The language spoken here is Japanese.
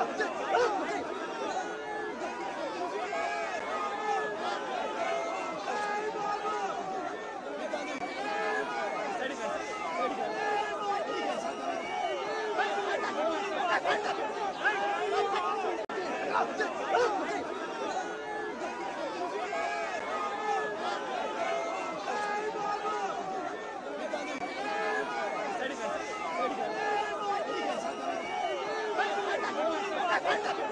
Hey! Bring the ball!